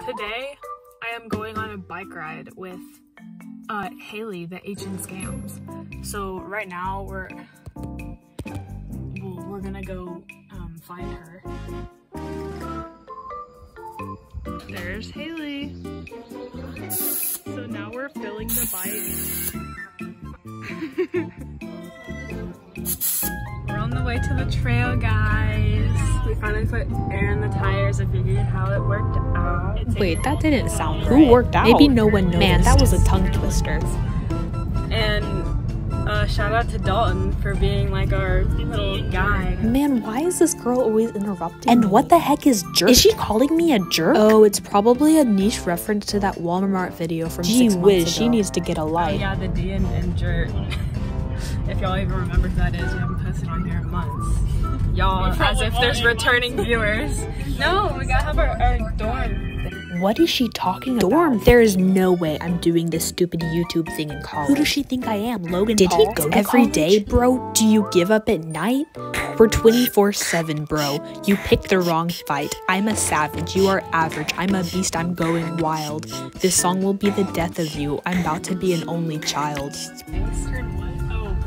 Today, I am going on a bike ride with uh, Haley, the HN Scams. So right now we're well, we're gonna go um, find her. There's Haley. So now we're filling the bike. we're on the way to the trail, guys. We finally put air in the tires and figured how it worked out. It's Wait, that didn't sound Who right. worked out? Maybe no one noticed. Man, that was a tongue twister. And uh, shout out to Dalton for being like our little guide. Man, why is this girl always interrupting? And me? what the heck is jerk? Is she calling me a jerk? Oh, it's probably a niche reference to that Walmart video from Gee six whiz, months she needs to get a life. Oh life. yeah, the D and, and Jert. if y'all even remember who that is, we haven't posted on here in months. Y'all, as if there's returning viewers. No, we gotta have our, our dorm. What is she talking about? Dorm. There is no way I'm doing this stupid YouTube thing in college. Who does she think I am? Logan Did Paul? he go to every college? day? bro? Do you give up at night? We're 24 7, bro. You picked the wrong fight. I'm a savage. You are average. I'm a beast. I'm going wild. This song will be the death of you. I'm about to be an only child.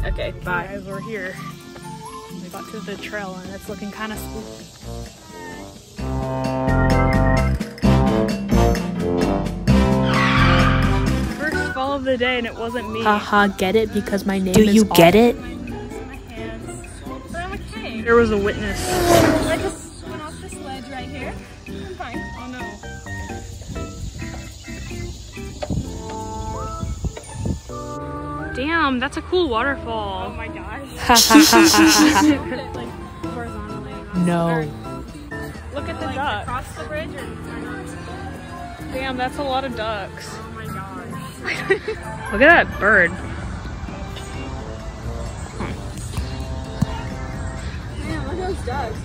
Okay, bye. guys, we're here. We got to the trail and it's looking kind of spooky. First fall of the day and it wasn't me. Haha, get it? Because my name is. Do you Al- get it? Okay. There was a witness. I just went off this ledge right here. I'm fine. Oh no. Damn, that's a cool waterfall. Oh my gosh. like horizontally. No. Look at the Like duck. across the bridge or, or not? Damn, that's a lot of ducks. Oh my gosh. Look at that bird. Man, look at those ducks.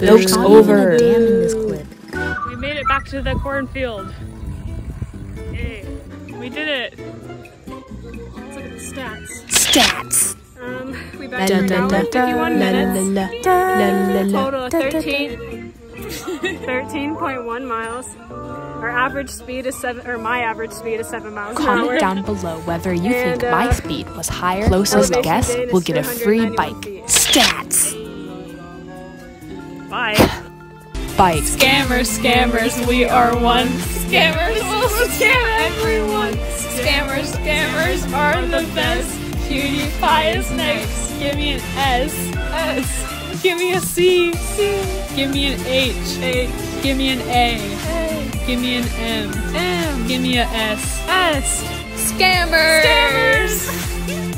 Joke's over. dam in this clip. We made it back to the cornfield. Yay. We did it. Let's look at the stats. Stats. Um, we La backed la for an la hour la and 51 la la minutes. Total of da, da, da. 13, 13.1 miles. Our average speed is seven, or my average speed is seven miles an Comment hour. down below whether you And, think my uh, speed was higher. Closest guess will get a free bike. feet. Stats. Bye. Bike. Scammers, scammers, we are one. Scammers will scam everyone. Scammers, scammers are the best. PewDiePie is next. Give me an S. S. Give me a C. C. Give me an H. H. Give me an A. A. Give me an M. M. Give me a S. S. Scammers.